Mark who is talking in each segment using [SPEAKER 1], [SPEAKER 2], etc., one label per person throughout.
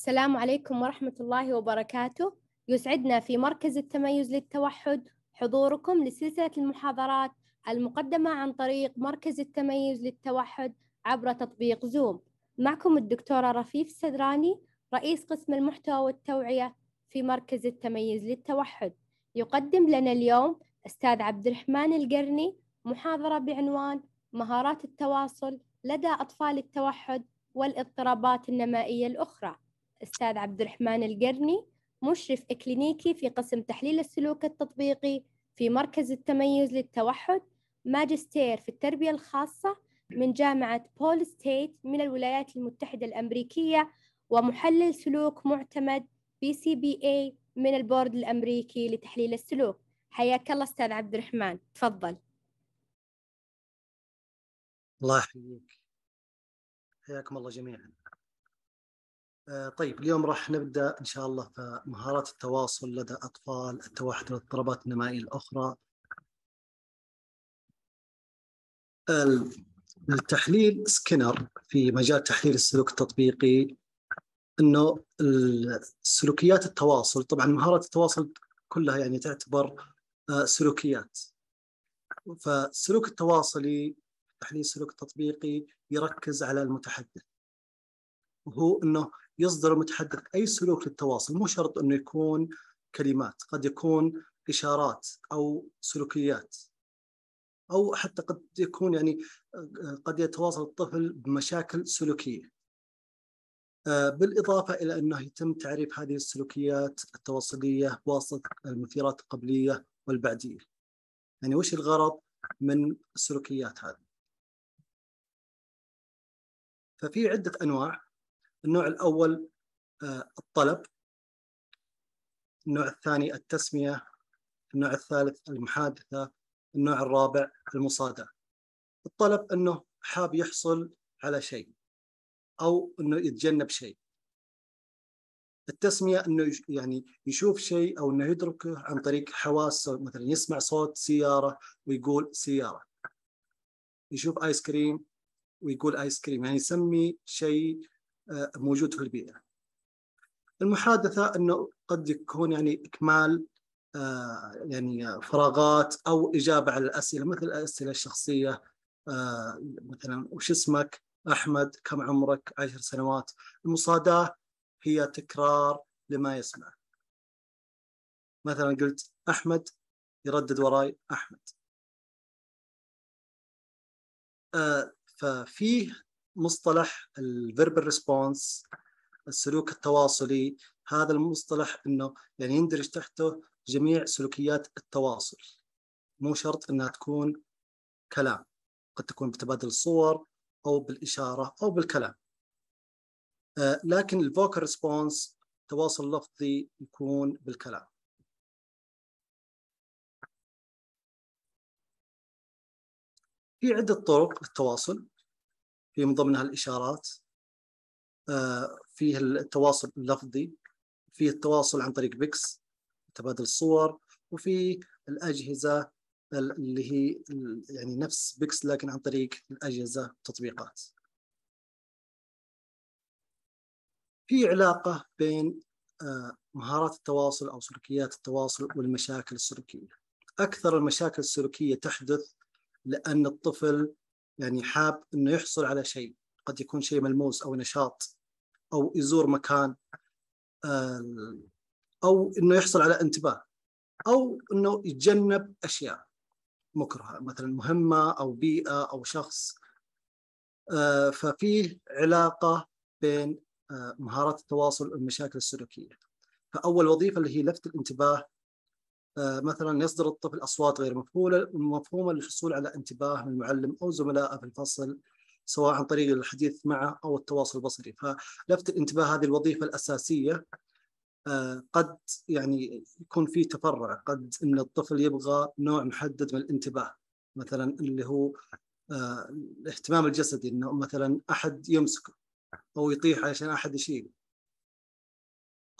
[SPEAKER 1] السلام عليكم ورحمة الله وبركاته. يسعدنا في مركز التميز للتوحد حضوركم لسلسلة المحاضرات المقدمة عن طريق مركز التميز للتوحد عبر تطبيق زوم. معكم الدكتورة رفيف السدراني رئيس قسم المحتوى والتوعية في مركز التميز للتوحد. يقدم لنا اليوم أستاذ عبد الرحمن القرني محاضرة بعنوان مهارات التواصل لدى أطفال التوحد والاضطرابات النمائية الأخرى. أستاذ عبد الرحمن القرني مشرف إكلينيكي في قسم تحليل السلوك التطبيقي في مركز التميز للتوحد ماجستير في التربية الخاصة من جامعة بول ستيت من الولايات المتحدة الأمريكية ومحلل سلوك معتمد BCBA من البورد الأمريكي لتحليل السلوك. حياك الله أستاذ عبد الرحمن تفضل.
[SPEAKER 2] الله يحييك. حياكم الله جميعا. طيب اليوم راح نبدأ إن شاء الله في مهارات التواصل لدى أطفال التوحد والاضطرابات النمائية الأخرى. التحليل سكينر في مجال تحليل السلوك التطبيقي. إنه سلوكيات التواصل طبعا مهارات التواصل كلها يعني تعتبر آه، سلوكيات. فالسلوك التواصلي تحليل السلوك التطبيقي يركز على المتحدث. وهو إنه يصدر المتحدث أي سلوك للتواصل مو شرط إنه يكون كلمات قد يكون إشارات أو سلوكيات أو حتى قد يكون يعني قد يتواصل الطفل بمشاكل سلوكية آه، بالإضافة إلى أنه يتم تعريف هذه السلوكيات التواصلية بواسطه المثيرات القبلية والبعدية. يعني وش الغرض من السلوكيات هذه؟ ففي عدة أنواع النوع الأول آه، الطلب. النوع الثاني التسمية. النوع الثالث المحادثة. النوع الرابع المصادرة الطلب أنه حاب يحصل على شيء أو أنه يتجنب شيء. التسمية أنه يعني يشوف شيء أو أنه يدركه عن طريق حواسه مثلا يسمع صوت سيارة ويقول سيارة. يشوف آيس كريم ويقول آيس كريم. يعني يسمي شيء موجود في البيئة. المحادثة إنه قد يكون يعني إكمال آه، يعني فراغات أو إجابة على الأسئلة مثل الأسئلة الشخصية آه، مثلا وش اسمك؟ أحمد كم عمرك؟ عشر سنوات. المصاداة هي تكرار لما يسمع. مثلا قلت أحمد يردد وراي أحمد. ففيه مصطلح ال verbal response السلوك التواصلي. هذا المصطلح إنه يعني يندرج تحته جميع سلوكيات التواصل. مو شرط إنها تكون كلام. قد تكون بتبادل الصور أو بالإشارة أو بالكلام. آه لكن ال vocal response تواصل لفظي يكون بالكلام. في عدة طرق للتواصل. في من ضمنها الإشارات آه، فيه التواصل اللفظي فيه التواصل عن طريق PECS تبادل الصور وفي الأجهزة اللي هي يعني نفس PECS لكن عن طريق الأجهزة التطبيقات. في علاقة بين آه، مهارات التواصل أو سلوكيات التواصل والمشاكل السلوكية. أكثر المشاكل السلوكية تحدث لأن الطفل يعني حاب إنه يحصل على شيء قد يكون شيء ملموس أو نشاط أو يزور مكان آه، أو إنه يحصل على انتباه أو إنه يتجنب أشياء مكرهه مثلا مهمة أو بيئة أو شخص. آه، ففيه علاقة بين آه، مهارات التواصل والمشاكل السلوكية. فأول وظيفة اللي هي لفت الانتباه مثلا يصدر الطفل أصوات غير مفهومه مفهومه للحصول على انتباه من المعلم أو زملائه في الفصل سواء عن طريق الحديث معه أو التواصل البصري. فلفت الانتباه هذه الوظيفة الأساسية آه، قد يعني يكون في تفرع قد إن الطفل يبغى نوع محدد من الانتباه مثلا اللي هو آه، الاهتمام الجسدي إنه مثلا أحد يمسكه أو يطيح عشان أحد يشيله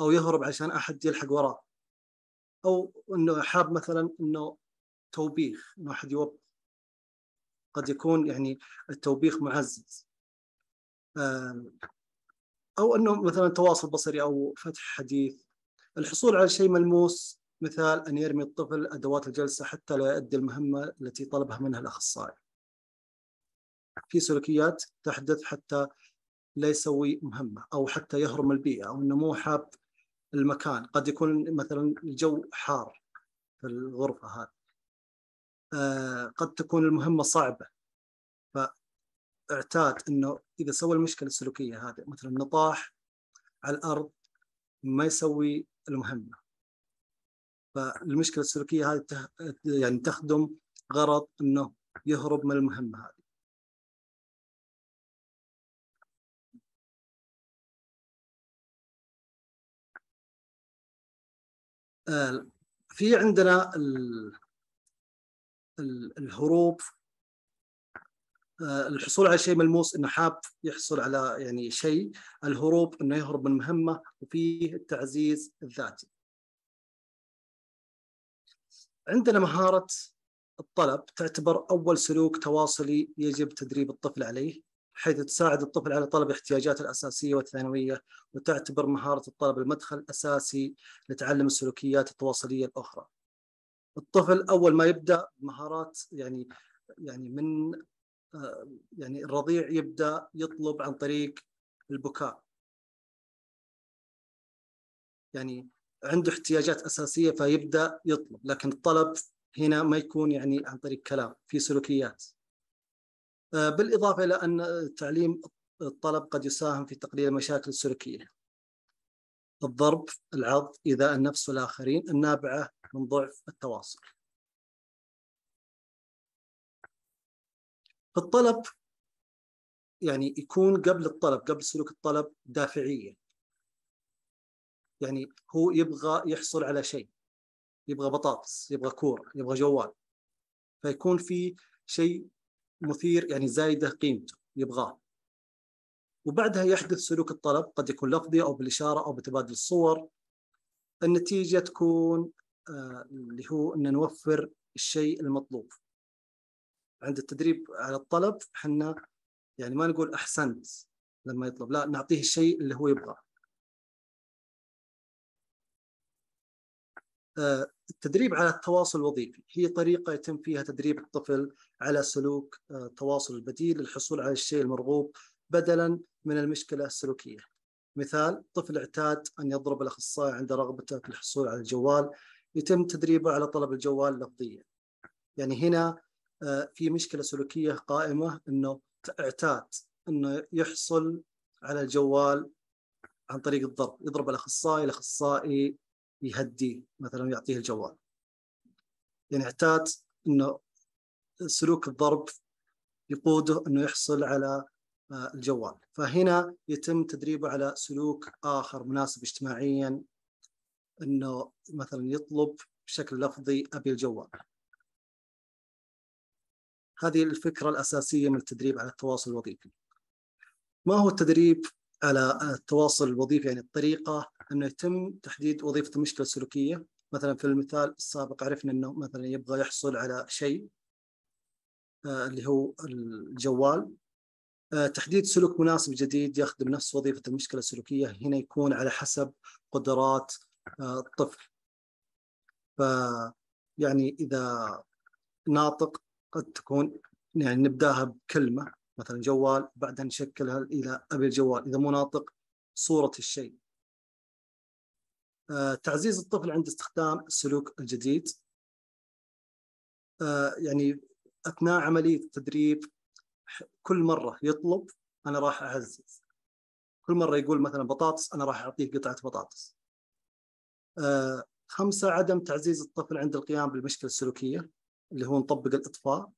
[SPEAKER 2] أو يهرب عشان أحد يلحق وراه. أو إنه حاب مثلا إنه توبيخ إنه احد يوبخ قد يكون يعني التوبيخ معزز أو إنه مثلا تواصل بصري أو فتح حديث الحصول على شيء ملموس مثال أن يرمي الطفل أدوات الجلسة حتى لا يؤدي المهمة التي طلبها منها الأخصائي. في سلوكيات تحدث حتى لا يسوي مهمة أو حتى يهرب من البيئة أو إنه مو حاب المكان، قد يكون مثلا الجو حار في الغرفة هذه. آه قد تكون المهمة صعبة. فاعتاد إنه إذا سوى المشكلة السلوكية هذه مثلا نطاح على الأرض ما يسوي المهمة. فالمشكلة السلوكية هذه يعني تخدم غرض إنه يهرب من المهمة هذه. في عندنا الهروب آه، الحصول على شيء ملموس إنه حاب يحصل على يعني شيء الهروب إنه يهرب من مهمة وفيه التعزيز الذاتي. عندنا مهارة الطلب تعتبر أول سلوك تواصلي يجب تدريب الطفل عليه. حيث تساعد الطفل على طلب احتياجاته الأساسية والثانوية وتعتبر مهارة الطلب المدخل الأساسي لتعلم السلوكيات التواصلية الأخرى. الطفل أول ما يبدأ مهارات يعني يعني من آه، يعني الرضيع يبدأ يطلب عن طريق البكاء يعني عنده احتياجات أساسية فيبدأ يطلب لكن الطلب هنا ما يكون يعني عن طريق كلام في سلوكيات آه، بالإضافة إلى أن تعليم الطلب قد يساهم في تقليل المشاكل السلوكية. الضرب العض ايذاء النفس والآخرين النابعة من ضعف التواصل. فالطلب يعني يكون قبل الطلب قبل سلوك الطلب دافعيه يعني هو يبغى يحصل على شيء. يبغى بطاطس يبغى كورة يبغى جوال. فيكون في شيء مثير يعني زايدة قيمته يبغاه. وبعدها يحدث سلوك الطلب قد يكون لفظي أو بالإشارة أو بتبادل الصور. النتيجة تكون آه اللي هو إن نوفر الشيء المطلوب. عند التدريب على الطلب إحنا يعني ما نقول أحسنت لما يطلب لا نعطيه الشيء اللي هو يبغاه. آه، التدريب على التواصل الوظيفي هي طريقة يتم فيها تدريب الطفل على سلوك التواصل آه، البديل للحصول على الشيء المرغوب بدلا من المشكلة السلوكية. مثال طفل اعتاد أن يضرب الأخصائي عند رغبته في الحصول على الجوال يتم تدريبه على طلب الجوال لفظيا. يعني هنا آه، في مشكلة سلوكية قائمة أنه اعتاد أنه يحصل على الجوال عن طريق الضرب. يضرب الأخصائي الأخصائي يهديه مثلا يعطيه الجوال. يعني اعتاد إنه سلوك الضرب يقوده أنه يحصل على آه، الجوال. فهنا يتم تدريبه على سلوك آخر مناسب اجتماعيا أنه مثلا يطلب بشكل لفظي أبي الجوال. هذه الفكرة الأساسية من التدريب على التواصل الوظيفي. ما هو التدريب على التواصل الوظيفي؟ يعني الطريقة أنه يتم تحديد وظيفة المشكلة السلوكيه مثلا في المثال السابق عرفنا أنه مثلا يبغى يحصل على شيء آه اللي هو الجوال. آه تحديد سلوك مناسب جديد يخدم نفس وظيفة المشكلة السلوكية. هنا يكون على حسب قدرات آه الطفل. ف يعني إذا ناطق قد تكون يعني نبدأها بكلمة مثلا جوال بعدها نشكلها إلى أبي الجوال. إذا مو ناطق صورة الشيء. آه، تعزيز الطفل عند استخدام السلوك الجديد. آه، يعني أثناء عملية التدريب كل مرة يطلب أنا راح اعزز كل مرة يقول مثلا بطاطس أنا راح أعطيه قطعة بطاطس. آه، خمسة عدم تعزيز الطفل عند القيام بالمشكلة السلوكية اللي هو نطبق الإطفاء.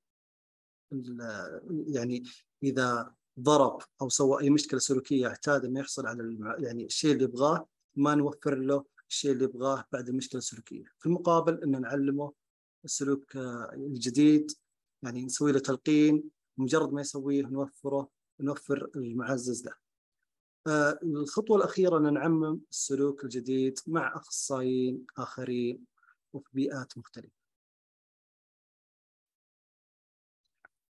[SPEAKER 2] يعني إذا ضرب أو سوى أي مشكلة سلوكية اعتاد إنه يحصل على يعني الشيء اللي يبغاه ما نوفر له الشيء اللي يبغاه بعد المشكلة السلوكية. في المقابل ان نعلمه السلوك آه، الجديد يعني نسوي له تلقين مجرد ما يسويه نوفره نوفر المعزز له آه، الخطوة الأخيرة أن نعمم السلوك الجديد مع أخصائيين آخرين وفي بيئات مختلفة.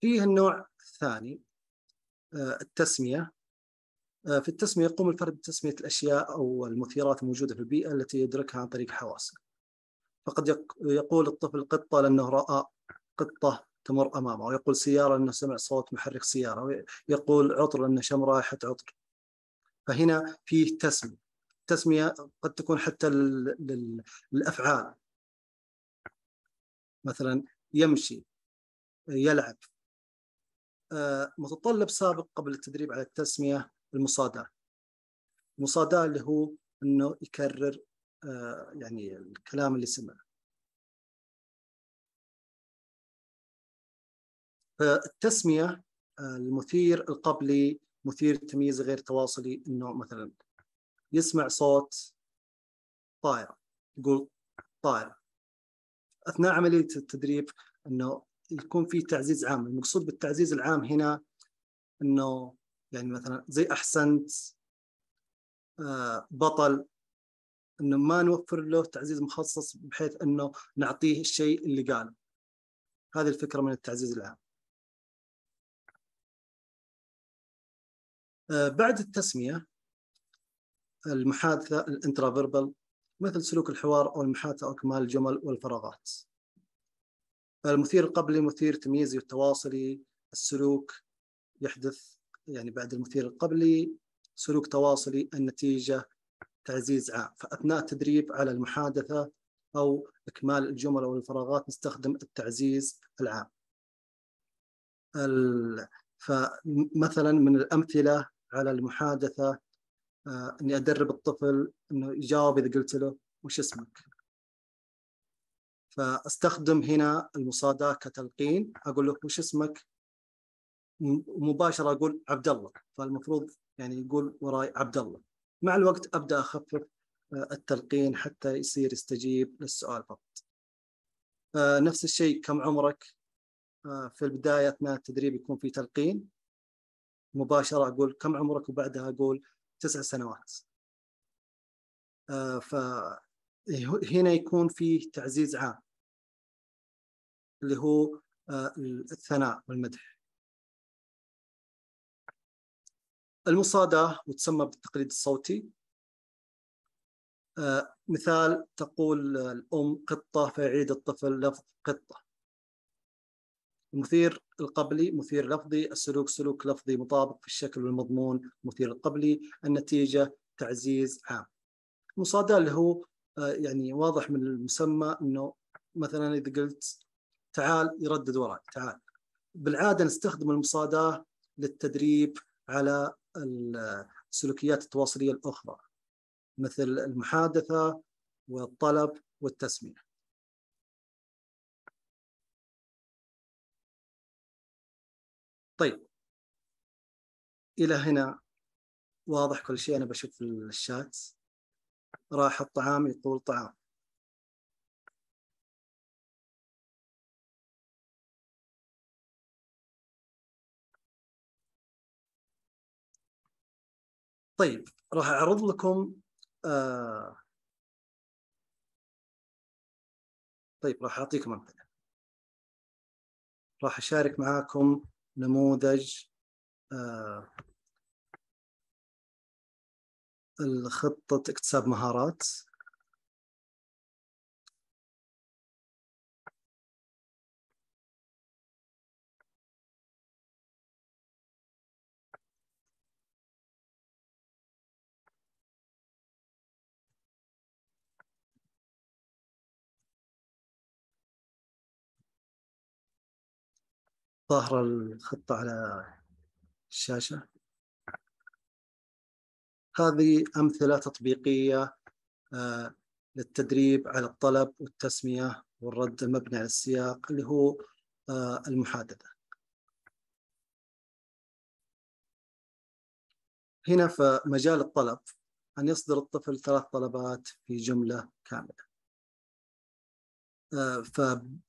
[SPEAKER 2] فيه النوع الثاني آه، التسمية. في التسمية يقوم الفرد بتسمية الأشياء أو المثيرات الموجودة في البيئة التي يدركها عن طريق حواسه. فقد يقول الطفل قطة لأنه رأى قطة تمر أمامه ويقول سيارة لأنه سمع صوت محرك سيارة ويقول عطر لأنه شم رائحة عطر. فهنا فيه تسمية. التسمية قد تكون حتى للأفعال. مثلا يمشي يلعب. آه، متطلب سابق قبل التدريب على التسمية المصاداة. المصاداة اللي هو أنه يكرر آه، يعني الكلام اللي سمعه. فالتسمية آه، المثير القبلي مثير تمييز غير تواصلي انه مثلا. يسمع صوت طائرة يقول طائرة. أثناء عملية التدريب إنه يكون في تعزيز عام. المقصود بالتعزيز العام هنا إنه يعني مثلا زي احسنت آه، بطل إنه ما نوفر له تعزيز مخصص بحيث إنه نعطيه الشيء اللي قاله. هذه الفكرة من التعزيز العام. بعد التسمية المحادثة الانترافيربال مثل سلوك الحوار أو المحادثة أو اكمال الجمل والفراغات. المثير القبلي مثير تمييزي والتواصلي السلوك يحدث يعني بعد المثير القبلي سلوك تواصلي النتيجة تعزيز عام. فأثناء التدريب على المحادثة أو إكمال الجمل أو الفراغات نستخدم التعزيز العام. فمثلا من الأمثلة على المحادثة آه، أني أدرب الطفل أنه يجاوب إذا قلت له وش اسمك. فأستخدم هنا المصاداة كتلقين أقول له وش اسمك؟ مباشرة أقول عبد الله فالمفروض يعني يقول وراي عبد الله مع الوقت أبدأ أخفف آه، التلقين حتى يصير يستجيب للسؤال فقط. آه، نفس الشيء كم عمرك؟ في البداية أثناء التدريب يكون في تلقين. مباشرة أقول كم عمرك وبعدها أقول تسع سنوات. ف هنا يكون فيه تعزيز عام اللي هو آه، الثناء والمدح. المصاداة وتسمى بالتقليد الصوتي. آه، مثال تقول الأم قطة فيعيد الطفل لفظ قطة. المثير القبلي مثير لفظي السلوك سلوك لفظي مطابق في الشكل والمضمون مثير القبلي النتيجة تعزيز عام. المصاداة اللي هو آه، يعني واضح من المسمى إنه مثلا إذا قلت تعال يردد وراي تعال. بالعادة نستخدم المصاداه للتدريب على السلوكيات التواصلية الأخرى مثل المحادثة والطلب والتسميه طيب. إلى هنا واضح كل شيء. أنا بشوف في الشات راح الطعام يقول طعام. طيب راح أعرض لكم آه طيب راح أعطيكم أمثلة. راح أشارك معاكم نموذج آه الخطة اكتساب مهارات. ظاهرة الخطة على الشاشة. هذه أمثلة تطبيقية آه، للتدريب على الطلب والتسمية والرد المبني على السياق اللي هو آه، المحادثة. هنا في مجال الطلب أن يصدر الطفل ثلاث طلبات في جملة كاملة. آه، ف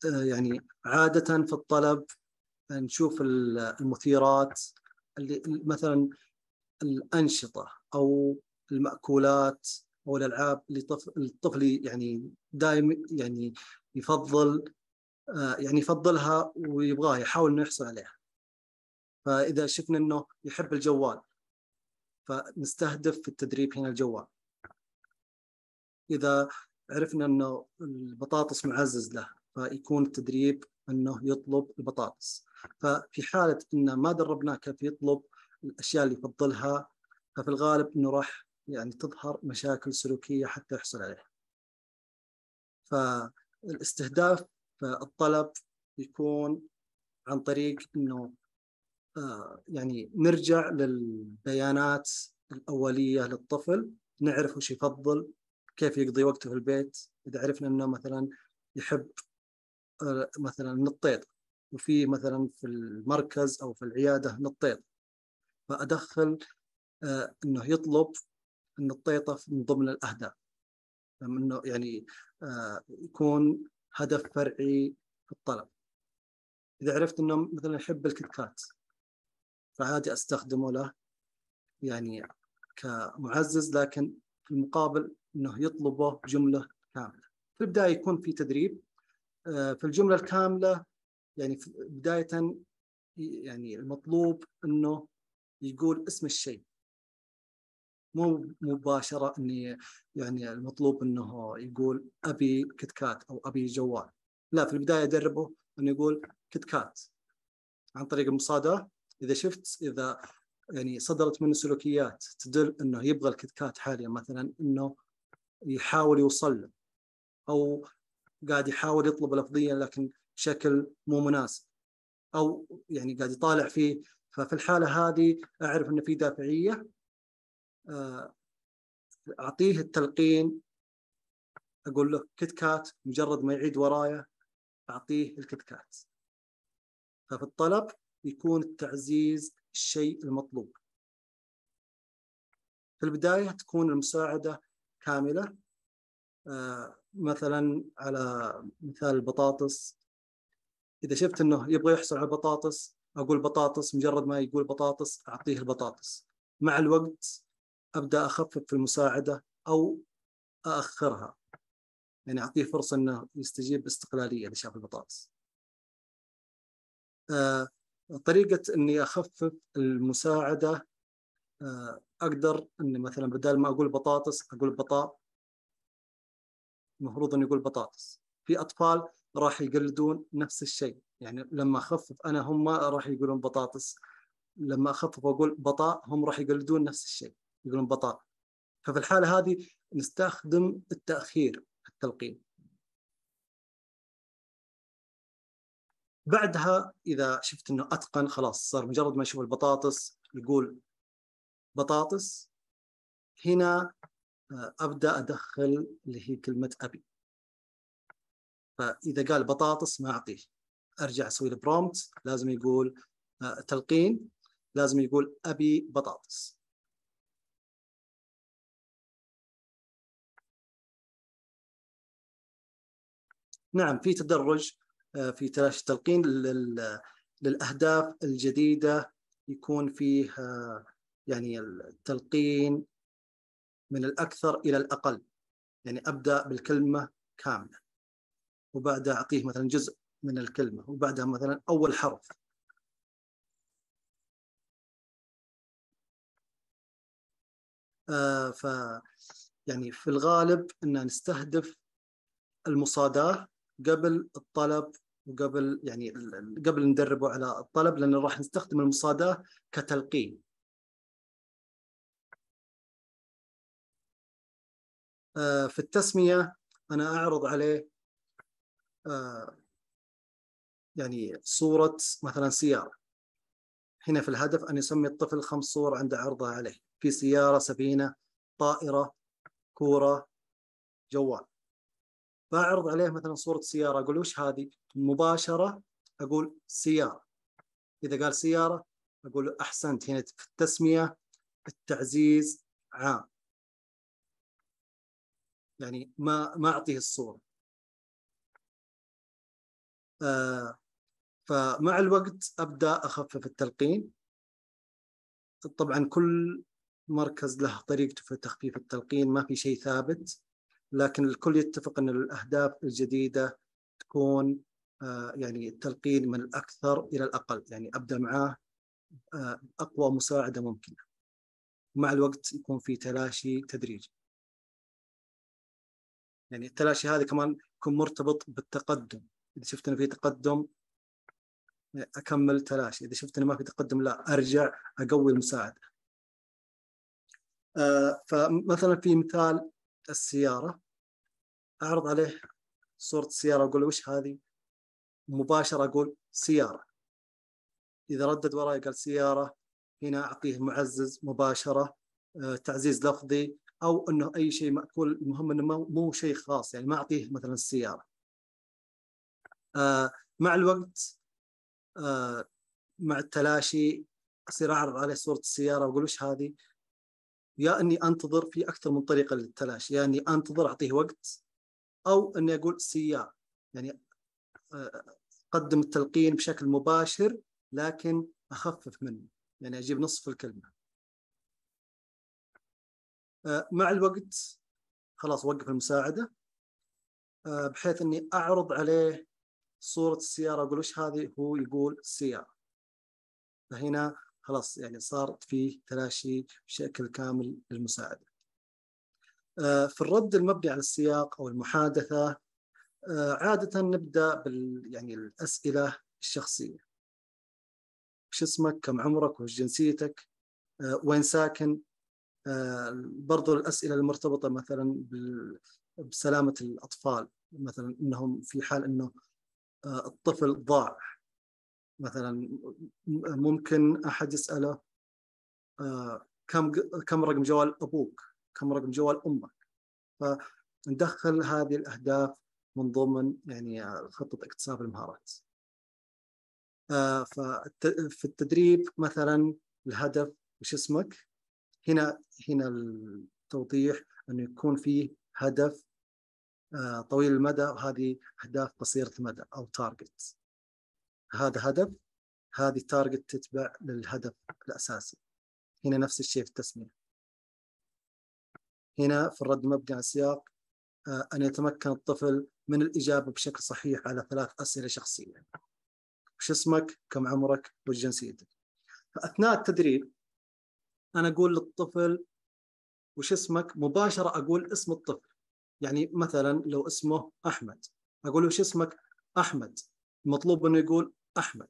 [SPEAKER 2] يعني عادة في الطلب نشوف المثيرات اللي مثلا الأنشطة أو المأكولات أو الألعاب اللي الطفل يعني دائما يعني يفضل آه، يعني يفضلها ويبغاها يحاول إنه يحصل عليها. فإذا شفنا إنه يحب الجوال فنستهدف في التدريب هنا الجوال. إذا عرفنا إنه البطاطس معزز له فيكون التدريب أنه يطلب البطاطس ففي حالة إن ما دربناه كيف يطلب الأشياء اللي يفضلها ففي الغالب إنه راح يعني تظهر مشاكل سلوكية حتى يحصل عليها. فالاستهداف الطلب يكون عن طريق إنه آه، يعني نرجع للبيانات الأولية للطفل نعرف وش يفضل كيف يقضي وقته في البيت إذا عرفنا إنه مثلا يحب مثلا نطيط. وفي مثلا في المركز أو في العيادة نطيط. فأدخل آه، إنه يطلب النطيطة من ضمن الأهداف. إنه يعني آه، يكون هدف فرعي في الطلب. إذا عرفت إنه مثلا يحب الكتكات فعادي أستخدمه له يعني كمعزز لكن في المقابل إنه يطلبه جملة كاملة. في البداية يكون في تدريب آه، في الجملة الكاملة يعني بداية يعني المطلوب إنه يقول اسم الشيء. مو مباشرة إني يعني المطلوب إنه يقول أبي كتكات أو أبي جوال. لا في البداية أدربه إنه يقول كتكات. عن طريق المصادرة إذا شفت إذا يعني صدرت منه سلوكيات تدل إنه يبغى الكتكات حاليا مثلا إنه يحاول يوصل له أو قاعد يحاول يطلب لفظيا لكن بشكل مو مناسب. أو يعني قاعد يطالع فيه. ففي الحالة هذه أعرف إنه في دافعية آه، أعطيه التلقين أقول له كت كات مجرد ما يعيد ورايا أعطيه الكت كات. ففي الطلب يكون التعزيز الشيء المطلوب. في البداية تكون المساعدة كاملة آه، مثلا على مثال البطاطس. إذا شفت إنه يبغى يحصل على بطاطس أقول بطاطس مجرد ما يقول بطاطس أعطيه البطاطس. مع الوقت أبدأ أخفف في المساعدة أو أأخرها. يعني أعطيه فرصة إنه يستجيب باستقلالية إذا شاف البطاطس. آه طريقة إني أخفف المساعدة آه أقدر إني مثلا بدل ما أقول بطاطس أقول بطاء المفروض إنه يقول بطاطس. في أطفال راح يقلدون نفس الشيء. يعني لما أخفف أنا هم راح يقولون بطاطس. لما أخفف واقول بطاء هم راح يقلدون نفس الشيء يقولون بطاء. ففي الحالة هذه نستخدم التأخير التلقين. بعدها إذا شفت إنه أتقن خلاص صار مجرد ما يشوف البطاطس يقول بطاطس. هنا أبدأ أدخل اللي هي كلمة أبي. فإذا قال بطاطس ما أعطيه. أرجع أسوي له برومت لازم يقول آه، تلقين. لازم يقول أبي بطاطس. نعم في تدرج آه، في تلاشي التلقين للأهداف الجديدة. يكون فيه يعني التلقين من الأكثر إلى الأقل. يعني أبدأ بالكلمة كاملة. وبعدها أعطيه مثلا جزء من الكلمة. وبعدها مثلا أول حرف. آه ف يعني في الغالب إن نستهدف المصاداة قبل الطلب وقبل يعني قبل ندربه على الطلب لأنه راح نستخدم المصاداة كتلقين. في التسمية أنا أعرض عليه آه، يعني صورة مثلا سيارة. هنا في الهدف أن يسمي الطفل خمس صور عند عرضها عليه. في سيارة سفينة طائرة كورة جوال. فأعرض عليه مثلا صورة سيارة أقول وش هذه؟ مباشرة أقول سيارة. إذا قال سيارة أقول أحسنت. هنا في التسمية التعزيز عام. يعني ما ما أعطيه الصورة. آه، فمع الوقت أبدأ أخفف التلقين. طبعا كل مركز له طريقته في تخفيف التلقين ما في شيء ثابت لكن الكل يتفق إن الأهداف الجديدة تكون آه، يعني التلقين من الأكثر إلى الأقل يعني أبدأ معاه آه، أقوى مساعدة ممكنة. ومع الوقت يكون في تلاشي تدريجي. يعني التلاشي هذا كمان يكون مرتبط بالتقدم. إذا شفت إنه في تقدم أكمل تلاشي. إذا شفت إنه ما في تقدم لا أرجع أقوي المساعده آه فمثلا في مثال السيارة. أعرض عليه صورة السيارة أقول له وش هذه؟ مباشرة أقول سيارة. إذا ردد وراي قال سيارة هنا أعطيه معزز مباشرة. آه تعزيز لفظي. أو إنه أي شيء مأكول المهم إنه مو شيء خاص يعني ما أعطيه مثلا السيارة آه مع الوقت آه مع التلاشي أصير أعرض عليه صورة السيارة وأقول وش هذه؟ يا إني أنتظر في أكثر من طريقة للتلاشي، يا إني أنتظر أعطيه وقت أو إني أقول سيارة يعني آه أقدم التلقين بشكل مباشر لكن أخفف منه يعني أجيب نصف الكلمة. آه مع الوقت خلاص وقف المساعدة آه بحيث إني أعرض عليه صورة السيارة أقول وش هذه؟ هو يقول سيارة. فهنا خلاص يعني صارت فيه تلاشي بشكل كامل للمساعدة. في الرد المبني على السياق أو المحادثة عادة نبدأ بال يعني الأسئلة الشخصية. وش اسمك؟ كم عمرك؟ وش جنسيتك؟ وين ساكن؟ برضو الأسئلة المرتبطة مثلا بسلامة الأطفال مثلا إنهم في حال إنه الطفل ضاع مثلا ممكن أحد يسأله كم كم رقم جوال أبوك؟ كم رقم جوال أمك؟ فندخل هذه الأهداف من ضمن يعني خطة اكتساب المهارات. ففي التدريب مثلا الهدف وش اسمك؟ هنا هنا التوضيح انه يكون فيه هدف طويل المدى وهذه أهداف قصيرة المدى أو تارجت هذا هدف هذه تارجت تتبع للهدف الأساسي. هنا نفس الشيء في التسمية. هنا في الرد مبني على السياق أن يتمكن الطفل من الإجابة بشكل صحيح على ثلاث أسئلة شخصية. وش اسمك؟ كم عمرك؟ وش جنسيتك؟ فأثناء التدريب أنا أقول للطفل وش اسمك؟ مباشرة أقول اسم الطفل. يعني مثلا لو اسمه أحمد. أقول وش اسمك؟ أحمد. المطلوب إنه يقول أحمد.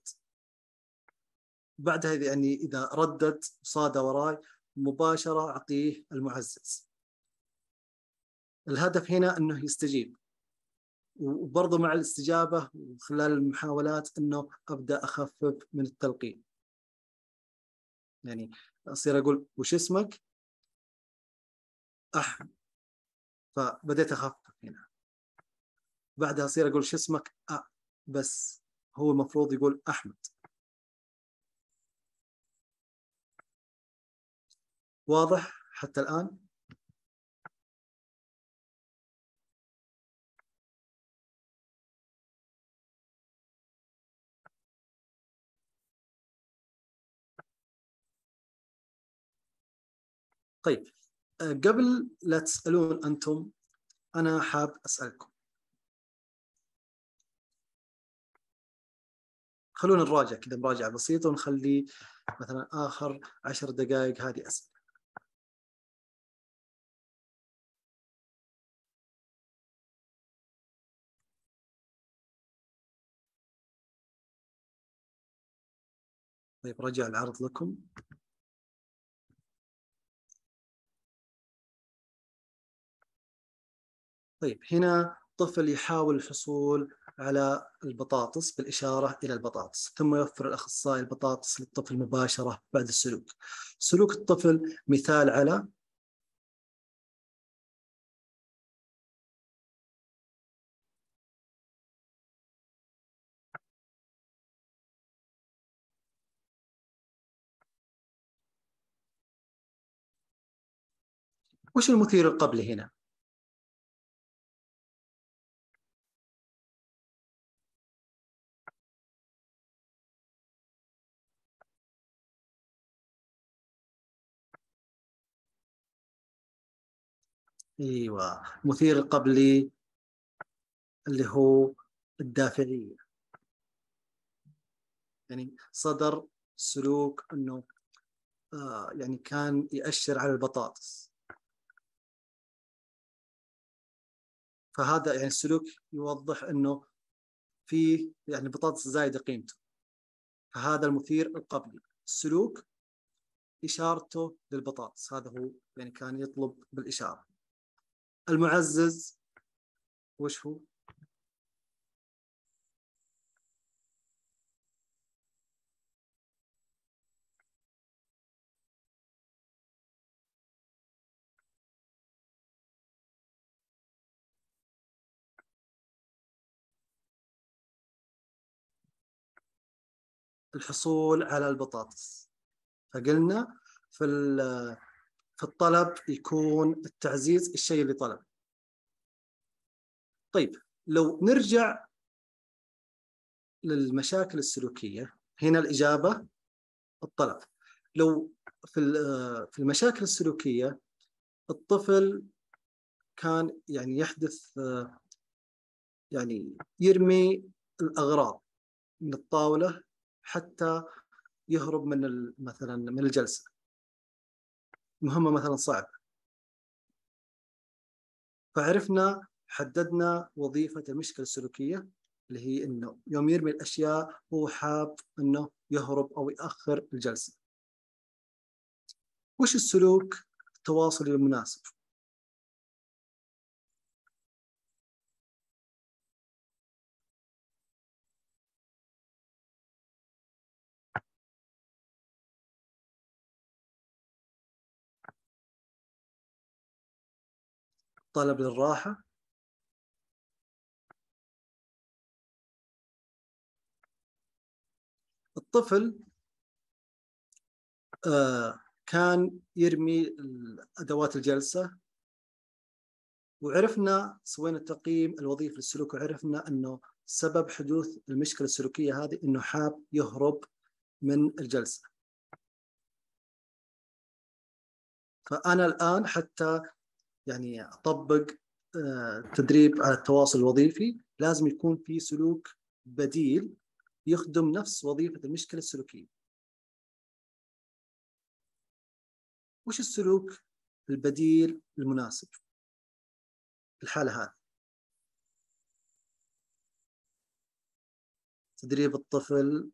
[SPEAKER 2] بعدها يعني إذا ردد صاد وراي مباشرة أعطيه المعزز. الهدف هنا إنه يستجيب. وبرضه مع الاستجابة وخلال المحاولات إنه أبدأ أخفف من التلقين. يعني أصير أقول وش اسمك؟ احمد فبديت اخفف هنا. بعدها أصير أقول شو اسمك؟ أ. بس هو المفروض يقول أحمد. واضح حتى الآن؟ طيب قبل لا تسألون أنتم أنا حاب أسألكم. خلونا نراجع كذا مراجعة بسيطة ونخلي مثلا آخر عشر دقائق هذه أسئلة. طيب رجع العرض لكم. طيب هنا طفل يحاول الحصول على البطاطس بالإشارة إلى البطاطس ثم يوفر الأخصائي البطاطس للطفل مباشرة بعد السلوك سلوك الطفل مثال على وش المثير القبلي هنا؟ أيوه مثير القبلي اللي هو الدافعية. يعني صدر سلوك إنه آه، يعني كان يأشر على البطاطس. فهذا يعني السلوك يوضح إنه في يعني بطاطس زايدة قيمته. فهذا المثير القبلي السلوك إشارته للبطاطس. هذا هو يعني كان يطلب بالإشارة. المعزز وش هو؟ الحصول على البطاطس فقلنا في في الطلب يكون التعزيز الشيء اللي طلب. طيب لو نرجع للمشاكل السلوكية هنا الإجابة الطلب. لو في في المشاكل السلوكية الطفل كان يعني يحدث يعني يرمي الأغراض من الطاولة حتى يهرب من مثلا من الجلسة. مهمة مثلا صعبة. فعرفنا حددنا وظيفة المشكلة السلوكيه اللي هي إنه يوم يرمي الأشياء هو حاب إنه يهرب أو يأخر الجلسة. وش السلوك؟ التواصلي المناسب. طلب للراحة. الطفل آه، كان يرمي أدوات الجلسة. وعرفنا سوينا تقييم الوظيفي للسلوك وعرفنا أنه سبب حدوث المشكلة السلوكية هذه أنه حاب يهرب من الجلسة. فأنا الآن حتى يعني أطبق آه، تدريب على التواصل الوظيفي لازم يكون في سلوك بديل يخدم نفس وظيفة المشكلة السلوكية. وش السلوك البديل المناسب في الحالة هذه؟ تدريب الطفل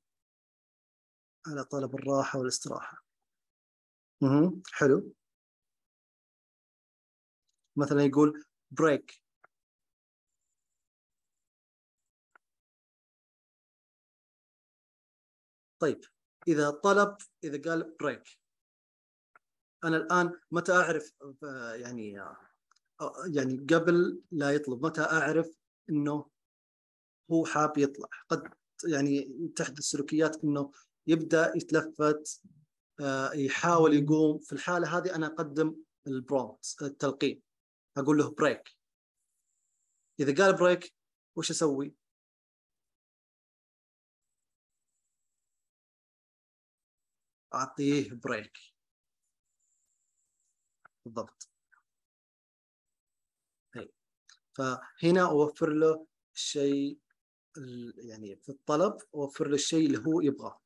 [SPEAKER 2] على طلب الراحة والاستراحة. حلو مثلا يقول break طيب إذا طلب إذا قال break أنا الآن متى أعرف يعني يعني قبل لا يطلب متى أعرف إنه هو حاب يطلع؟ قد يعني تحدث سلوكيات إنه يبدأ يتلفت آه، يحاول يقوم. في الحالة هذه أنا أقدم ال prompt التلقين. أقول له break إذا قال break وش أسوي؟ أعطيه break بالضبط هي. فهنا أوفر له الشيء يعني في الطلب أوفر له الشيء اللي هو يبغاه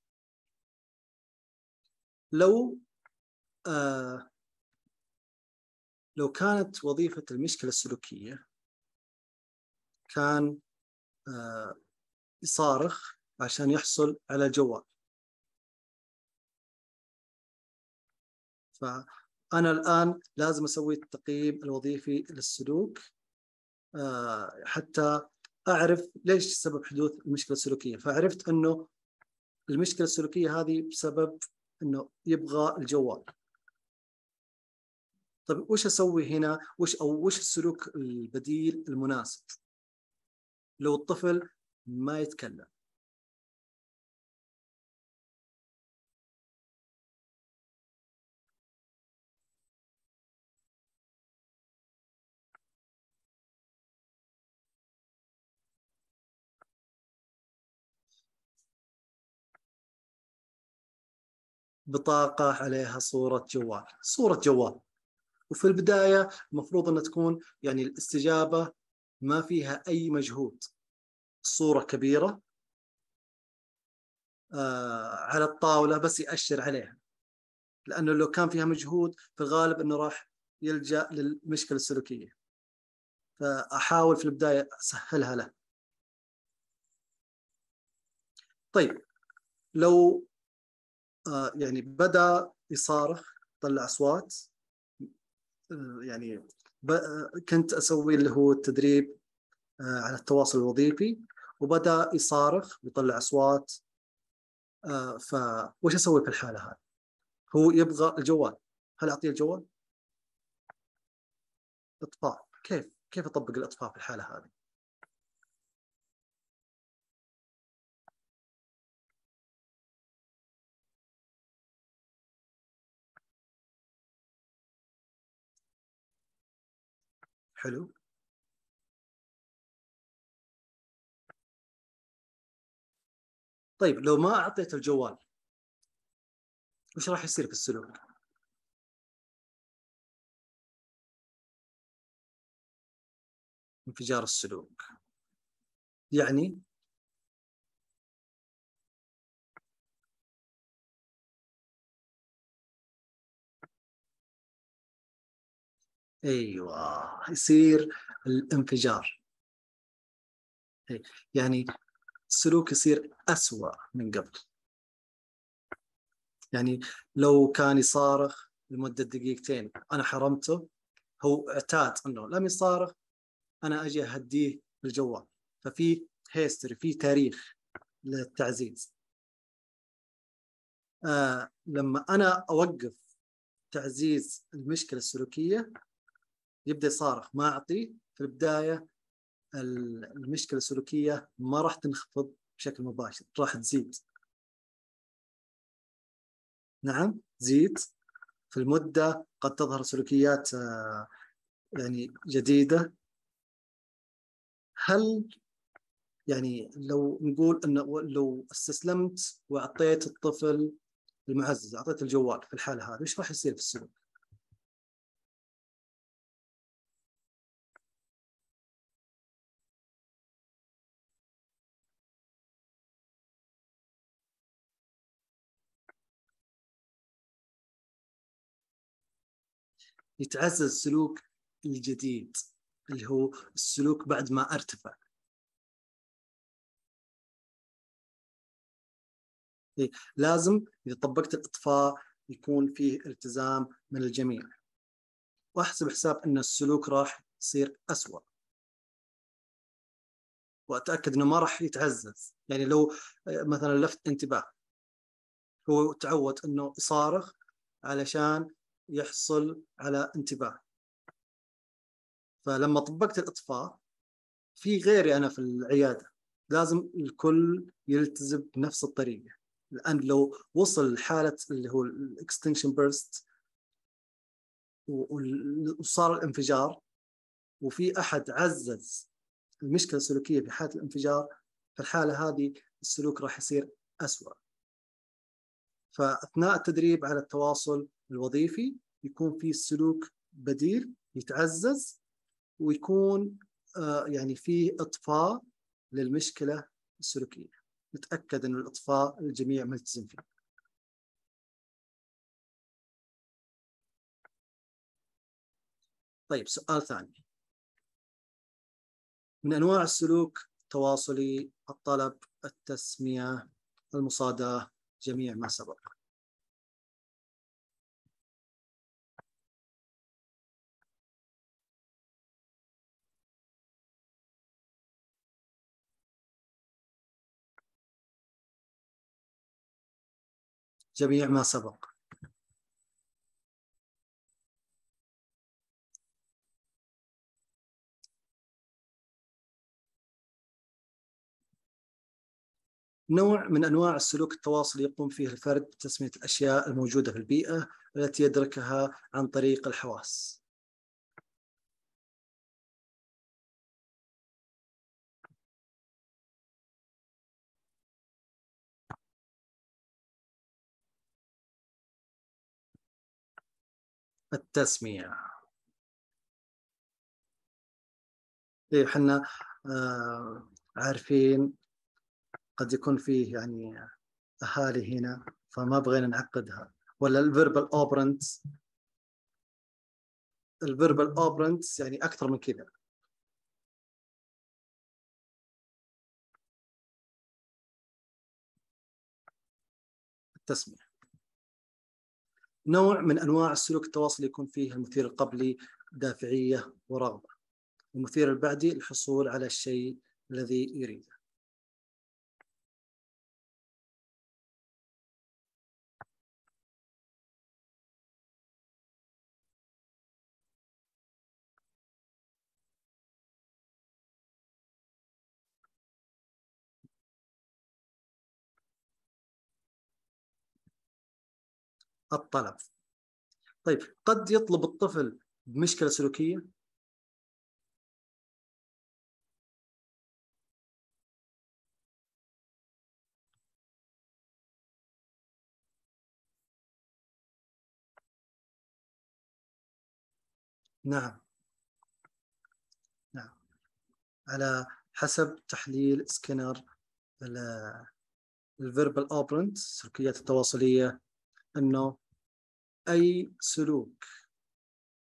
[SPEAKER 2] لو آه لو كانت وظيفة المشكلة السلوكية كان آه، يصارخ عشان يحصل على جوال فأنا الآن لازم أسوي التقييم الوظيفي للسلوك آه، حتى أعرف ليش سبب حدوث المشكلة السلوكية. فعرفت أنه المشكلة السلوكية هذه بسبب أنه يبغى الجوال طيب وش أسوي هنا؟ وش أو وش السلوك البديل المناسب؟ لو الطفل ما يتكلم. بطاقة عليها صورة جوال. صورة جوال. وفي البداية المفروض انها تكون يعني الاستجابة ما فيها أي مجهود. الصورة كبيرة آه على الطاولة بس يأشر عليها. لأنه لو كان فيها مجهود في الغالب إنه راح يلجأ للمشكلة السلوكية. فأحاول في البداية أسهلها له. طيب لو آه يعني بدأ يصارخ يطلع أصوات يعني كنت أسوي اللي هو التدريب آه على التواصل الوظيفي وبدأ يصارخ ويطلع أصوات آه فوش أسوي في الحالة هذه؟ هو يبغى الجوال هل أعطيه الجوال؟ إطفاء كيف؟ كيف أطبق الإطفاء في الحالة هذه؟ حلو طيب لو ما أعطيت الجوال وش راح يصير في السلوك؟ انفجار السلوك يعني أيوه يصير الانفجار. يعني السلوك يصير أسوأ من قبل. يعني لو كان يصارخ لمدة دقيقتين أنا حرمته هو اعتاد أنه لم يصارخ أنا أجي أهديه بالجوال ففي هيستوري في تاريخ للتعزيز. آه لما أنا أوقف تعزيز المشكلة السلوكية يبدأ يصارخ. ما أعطيه في البداية المشكلة السلوكية ما راح تنخفض بشكل مباشر. راح تزيد. نعم تزيد. في المدة قد تظهر سلوكيات آه، يعني جديدة. هل يعني لو نقول انه لو استسلمت وأعطيت الطفل المعزز أعطيت الجوال في الحالة هذه إيش راح يصير في السلوك؟ يتعزز السلوك الجديد اللي هو السلوك بعد ما ارتفع. إيه، لازم إذا طبقت الاطفاء يكون فيه التزام من الجميع. واحسب حساب إن السلوك راح يصير اسوء وأتأكد إنه ما راح يتعزز. يعني لو آه، مثلا لفت انتباه. هو تعود إنه يصارخ علشان يحصل على انتباه. فلما طبقت الإطفاء في غيري أنا في العيادة لازم الكل يلتزم بنفس الطريقة. لأن لو وصل لحالة اللي هو ال extinction burst وصار الانفجار وفي أحد عزز المشكلة السلوكية في حالة الانفجار في الحالة هذه السلوك راح يصير اسوء فأثناء التدريب على التواصل الوظيفي يكون في سلوك بديل يتعزز ويكون آه، يعني في إطفاء للمشكلة السلوكية. نتأكد إن الإطفاء الجميع ملتزم فيه. طيب سؤال ثاني. من أنواع السلوك التواصلي الطلب التسمية المصاداه جميع ما سبق؟ جميع ما سبق نوع من أنواع السلوك التواصلي يقوم فيه الفرد بتسمية الأشياء الموجودة في البيئة التي يدركها عن طريق الحواس. التسمية إحنا آه عارفين قد يكون فيه يعني أهالي هنا فما بغينا نعقدها. ولا ال verbal operant ال verbal operant يعني أكثر من كذا. التسمية نوع من أنواع السلوك التواصلي يكون فيه المثير القبلي دافعية ورغبة. المثير البعدي الحصول على الشيء الذي يريده. الطلب. طيب قد يطلب الطفل بمشكلة سلوكية؟ نعم. نعم. على حسب تحليل سكينر ال verbal operant السلوكيات التواصلية أنه أي سلوك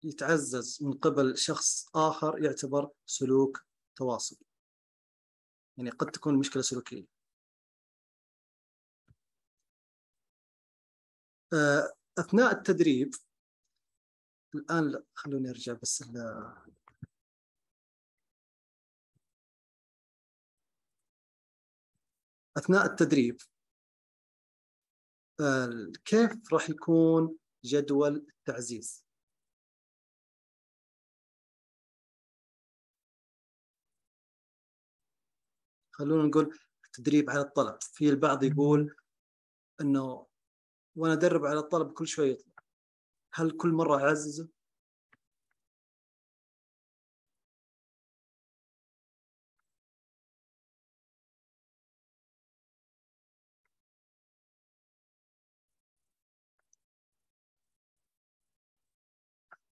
[SPEAKER 2] يتعزز من قبل شخص آخر يعتبر سلوك تواصلي يعني قد تكون مشكلة سلوكية. آه، أثناء التدريب الآن خلوني أرجع بس أثناء التدريب كيف راح يكون جدول التعزيز. خلونا نقول التدريب على الطلب. في البعض يقول إنه وأنا أدرب على الطلب كل شوي يطلع. هل كل مرة أعززه؟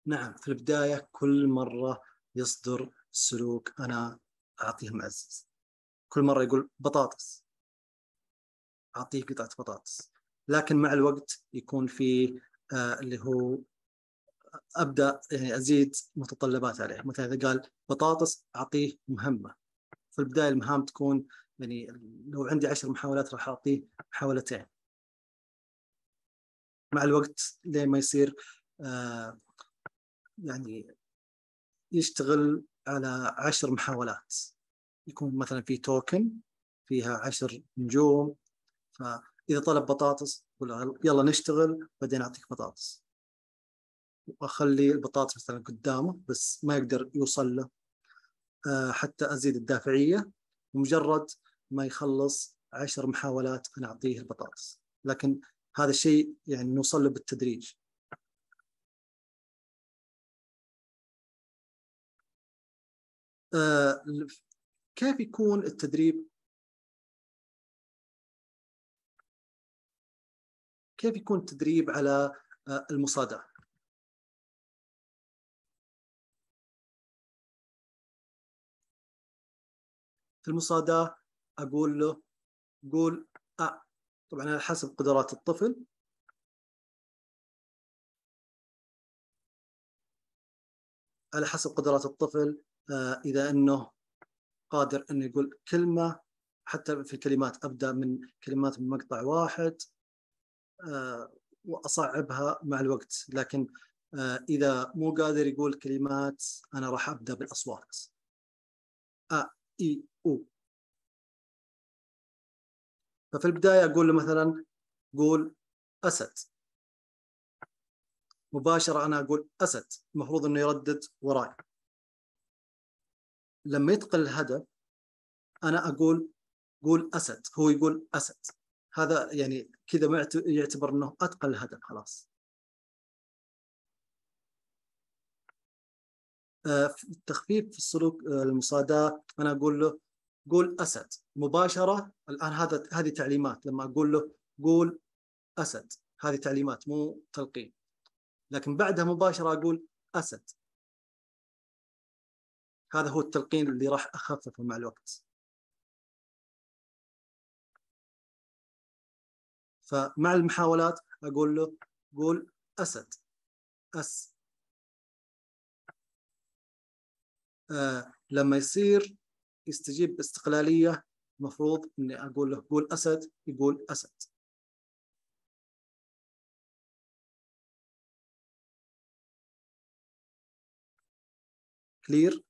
[SPEAKER 2] نعم في البداية كل مرة يصدر سلوك أنا أعطيه معزز كل مرة يقول بطاطس. أعطيه قطعة بطاطس. لكن مع الوقت يكون في آه اللي هو أبدأ يعني أزيد متطلبات عليه. مثلا إذا قال بطاطس أعطيه مهمة. في البداية المهام تكون يعني لو عندي عشر محاولات راح أعطيه محاولتين. مع الوقت لين ما يصير آه يعني يشتغل على عشر محاولات. يكون مثلا في توكن فيها عشر نجوم. فإذا طلب بطاطس يقول يلا نشتغل بعدين أعطيك بطاطس. وأخلي البطاطس مثلا قدامه بس ما يقدر يوصل له. آه، حتى أزيد الدافعية. ومجرد ما يخلص عشر محاولات أنا أعطيه البطاطس. لكن هذا الشيء يعني نوصل له بالتدريج. كيف يكون التدريب؟ كيف يكون التدريب على آه، المصادرة في المصادرة أقول له قول أ طبعا على حسب قدرات الطفل. على حسب قدرات الطفل اذا إنه قادر إنه يقول كلمة حتى في الكلمات أبدأ من كلمات من مقطع واحد آه، وأصعبها مع الوقت. لكن آه، إذا مو قادر يقول كلمات أنا راح أبدأ بالأصوات. أ اي أو ففي البداية أقول له مثلا قول أسد. مباشرة أنا أقول أسد المفروض إنه يردد وراي. لما يتقن الهدف أنا أقول قول أسد هو يقول أسد. هذا يعني كذا يعتبر إنه اتقن الهدف خلاص. آه، في التخفيف في السلوك آه، المصاداة أنا أقول له قول أسد. مباشرة الآن هذا هذه تعليمات. لما أقول له قول أسد هذه تعليمات مو تلقين. لكن بعدها مباشرة أقول أسد. هذا هو التلقين اللي راح أخففه مع الوقت. فمع المحاولات أقول له قول أسد أس. آه لما يصير يستجيب باستقلالية المفروض إني أقول له قول أسد يقول أسد. clear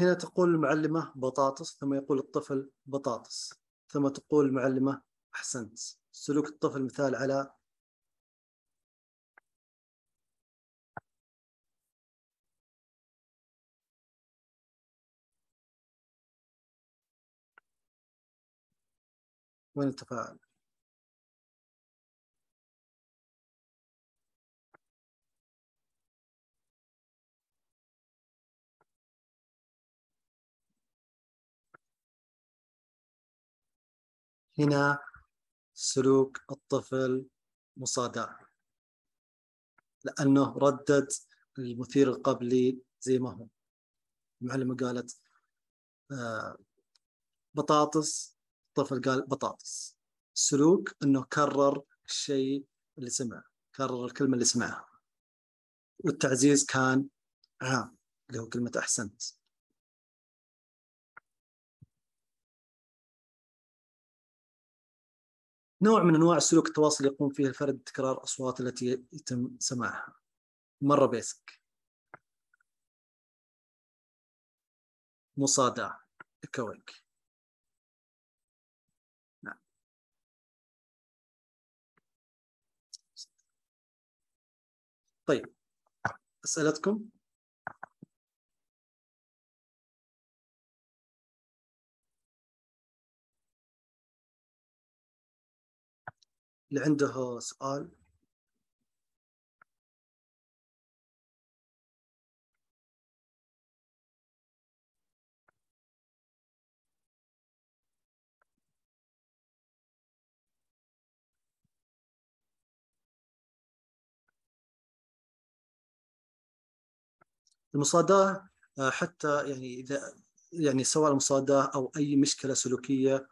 [SPEAKER 2] هنا تقول المعلمة بطاطس ثم يقول الطفل بطاطس ثم تقول المعلمة أحسنت. سلوك الطفل مثال على وين التفاعل؟ هنا سلوك الطفل مصادرة لأنه ردد المثير القبلي زي ما هو. المعلمة قالت آه بطاطس الطفل قال بطاطس. السلوك أنه كرر الشيء اللي سمعه كرر الكلمة اللي سمعها. والتعزيز كان عام اللي هو كلمة أحسنت. نوع من أنواع السلوك التواصل يقوم فيه الفرد بتكرار الاصوات التي يتم سماعها. مرة بيسك مصادعه كويك طيب. اسئلتكم اللي عنده سؤال. المصاداة حتى يعني إذا يعني سواء المصاداة أو أي مشكلة سلوكية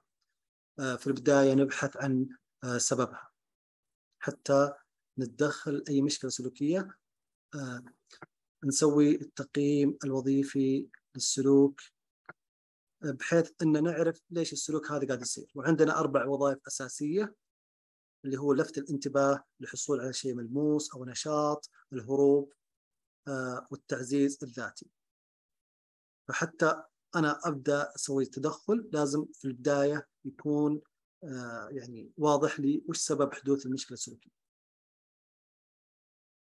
[SPEAKER 2] في البداية نبحث عن سببها. حتى نتدخل أي مشكلة سلوكية. آه، نسوي التقييم الوظيفي للسلوك بحيث أن نعرف ليش السلوك هذا قاعد يصير. وعندنا أربع وظائف أساسية اللي هو لفت الانتباه للحصول على شيء ملموس أو نشاط الهروب آه، والتعزيز الذاتي. فحتى أنا أبدأ أسوي تدخل لازم في البداية يكون آه، يعني واضح لي وش سبب حدوث المشكلة السلوكية.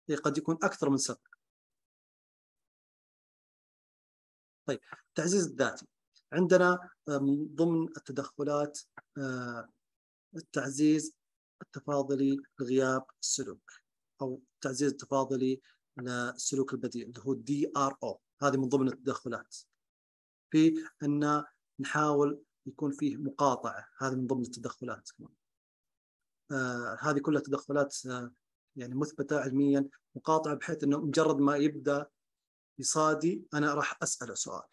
[SPEAKER 2] هي قد يكون أكثر من سبب. طيب التعزيز الذاتي عندنا من ضمن التدخلات آه، التعزيز التفاضلي لغياب السلوك أو التعزيز التفاضلي للسلوك البديل اللي هو دي ار أو هذه من ضمن التدخلات في أن نحاول يكون فيه مقاطعة. هذه من ضمن التدخلات كمان. آه هذه كلها تدخلات آه يعني مثبتة علميا مقاطعة بحيث إنه مجرد ما يبدأ يصادي أنا راح أسأله سؤال.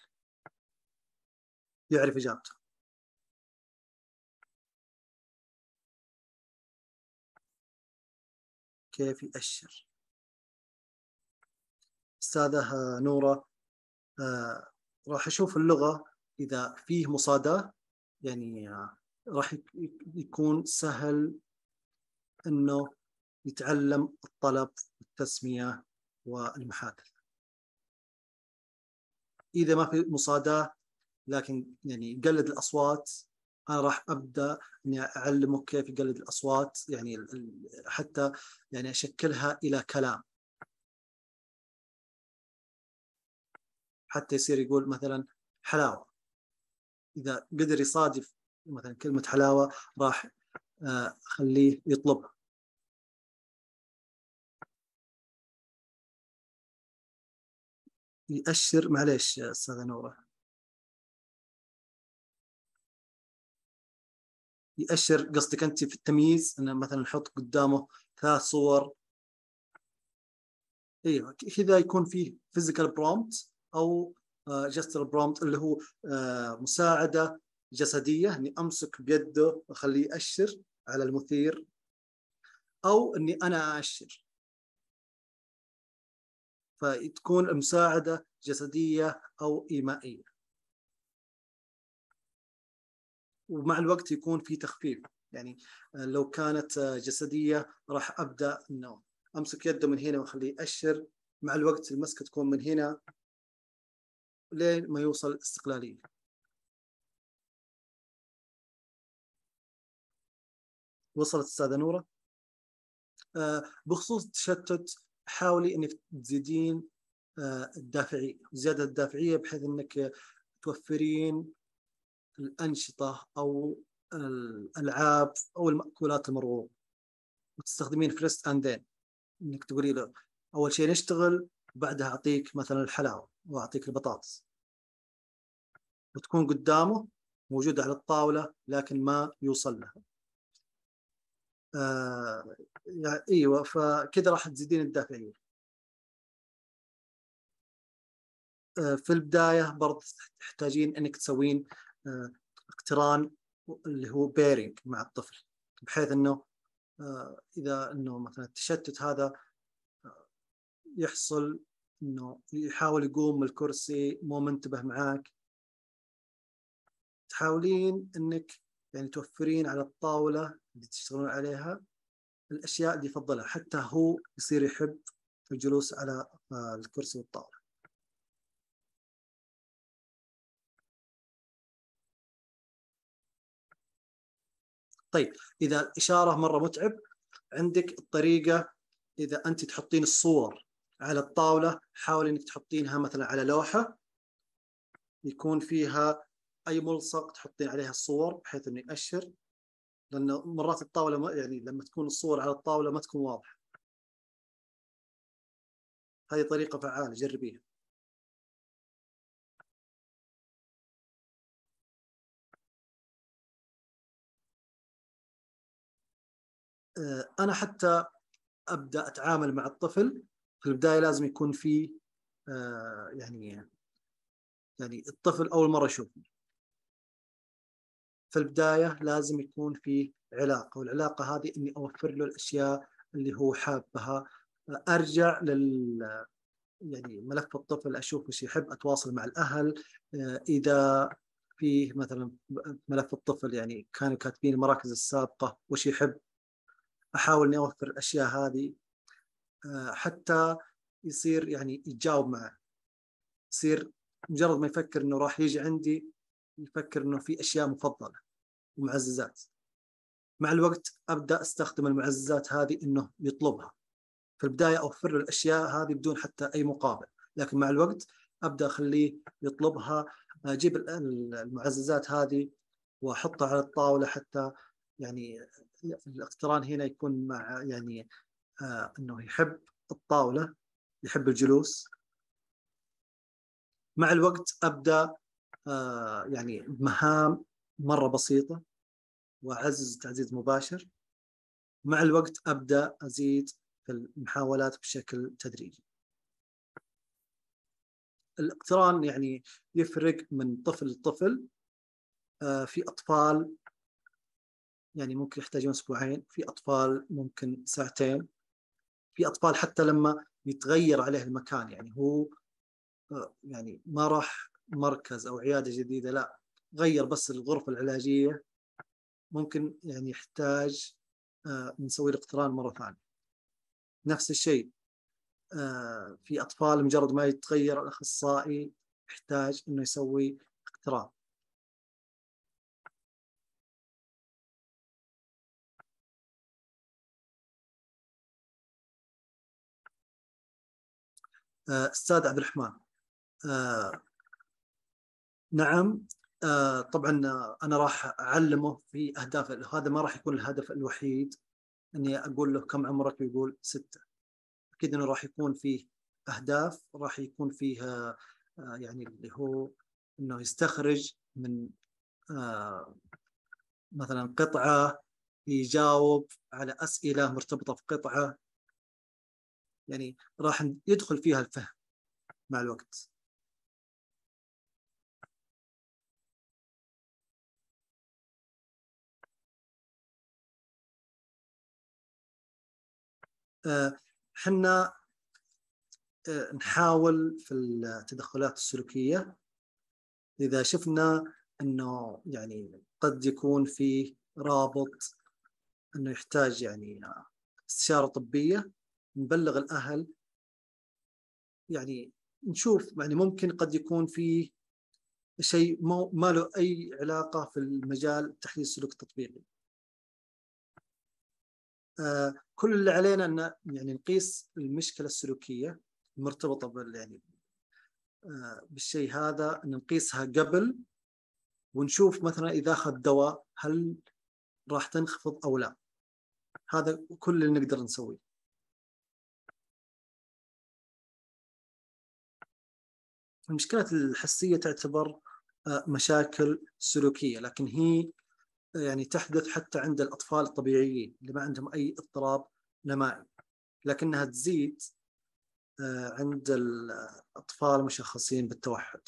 [SPEAKER 2] يعرف إجابته. كيف يأشر؟ أستاذة نورة آه راح أشوف اللغة إذا فيه مصاداة. يعني راح يكون سهل إنه يتعلم الطلب والتسمية والمحادثة. إذا ما في مصاداة لكن يعني يقلد الأصوات أنا راح أبدأ إني أعلمه كيف يقلد الأصوات يعني حتى يعني أشكلها إلى كلام. حتى يصير يقول مثلا حلاوة إذا قدر يصادف مثلا كلمة حلاوة راح آه، أخليه يطلبها يأشر معليش أستاذة نورة. يأشر قصدك أنت في التمييز إنه مثلا نحط قدامه ثلاث صور. إيوه كذا يكون فيه physical prompt أو gesture prompt اللي هو آه، مساعدة جسدية إني أمسك بيده وأخليه يأشر على المثير أو إني أنا أأشر. فتكون المساعده جسدية أو إيمائية. ومع الوقت يكون في تخفيف. يعني لو كانت جسدية راح أبدأ انه أمسك يده من هنا وأخليه يأشر. مع الوقت المسكة تكون من هنا. لين ما يوصل الاستقلاليه وصلت أستاذة نورة. آه بخصوص التشتت حاولي إنك تزيدين آه الدافعيه زيادة الدافعية بحيث إنك توفرين الأنشطة أو الألعاب أو المأكولات المرغوبة. وتستخدمين first and then إنك تقولي له أول شيء نشتغل بعدها أعطيك مثلا الحلاوة وأعطيك البطاطس. وتكون قدامه موجودة على الطاولة لكن ما يوصل لها. آه يعني إيوه فكذا راح تزيدين الدافعيه آه في البداية برضه تحتاجين إنك تسوين آه اقتران اللي هو بيرنج مع الطفل بحيث إنه آه إذا إنه مثلا التشتت هذا يحصل إنه يحاول يقوم من الكرسي مو منتبه معاك تحاولين إنك يعني توفرين على الطاولة اللي تشتغلون عليها الأشياء اللي يفضلها حتى هو يصير يحب الجلوس على الكرسي والطاولة. طيب إذا الاشاره مرة متعب عندك الطريقة إذا أنت تحطين الصور على الطاولة. حاولي إنك تحطينها مثلا على لوحة. يكون فيها أي ملصق تحطين عليها الصور بحيث إنه يأشر. لأنه مرات الطاولة ما يعني لما تكون الصور على الطاولة ما تكون واضحة. هذه طريقة فعالة جربيها. آه، أنا حتى أبدأ أتعامل مع الطفل. في البداية لازم يكون في آه، يعني يعني الطفل أول مرة يشوفني. في البداية لازم يكون في علاقة والعلاقة هذه إني أوفر له الأشياء اللي هو حابها. أرجع لل يعني ملف الطفل أشوف وش يحب أتواصل مع الأهل. آه، إذا فيه مثلا ملف الطفل يعني كانوا كاتبين المراكز السابقة وش يحب أحاول إني أوفر الأشياء هذه. حتى يصير يعني يتجاوب معه. يصير مجرد ما يفكر إنه راح يجي عندي يفكر إنه في أشياء مفضلة ومعززات مع الوقت أبدأ أستخدم المعززات هذه إنه يطلبها. في البداية أوفر له الأشياء هذه بدون حتى أي مقابل لكن مع الوقت أبدأ أخليه يطلبها. أجيب المعززات هذه وأحطها على الطاولة حتى يعني الاقتران هنا يكون مع يعني آه إنه يحب الطاولة يحب الجلوس. مع الوقت أبدأ آه يعني مهام مرة بسيطة وأعزز تعزيز مباشر. مع الوقت أبدأ أزيد في المحاولات بشكل تدريجي. الاقتران يعني يفرق من طفل لطفل آه في أطفال يعني ممكن يحتاجون أسبوعين في أطفال ممكن ساعتين. في أطفال حتى لما يتغير عليه المكان يعني هو آه، يعني ما راح مركز أو عيادة جديدة لا غير بس الغرفة العلاجية. ممكن يعني يحتاج آه، نسوي الاقتران مرة ثانية. نفس الشيء آه، في أطفال مجرد ما يتغير الأخصائي يحتاج إنه يسوي اقتران. أستاذ عبد الرحمن. آه، نعم. آه، طبعا أنا راح أعلمه في أهداف هذا ما راح يكون الهدف الوحيد إني أقول له كم عمرك؟ يقول ستة. أكيد إنه راح يكون فيه أهداف راح يكون فيها يعني اللي هو إنه يستخرج من مثلا قطعة يجاوب على أسئلة مرتبطة في قطعة يعني راح يدخل فيها الفهم مع الوقت. إحنا آه، نحاول في التدخلات السلوكية إذا شفنا أنه يعني قد يكون في رابط أنه يحتاج يعني استشارة طبية نبلغ الأهل. يعني نشوف يعني ممكن قد يكون في شيء ما له أي علاقة في المجال تحليل السلوك التطبيقي آه كل اللي علينا أن يعني نقيس المشكلة السلوكية المرتبطة بال يعني آه بالشيء هذا أن نقيسها قبل ونشوف مثلا إذا أخذ دواء هل راح تنخفض أو لا. هذا كل اللي نقدر نسويه. المشكلة الحسية تعتبر آه، مشاكل سلوكية لكن هي يعني تحدث حتى عند الأطفال الطبيعيين اللي ما عندهم أي اضطراب نمائي. لكنها تزيد آه، عند الأطفال المشخصين بالتوحد.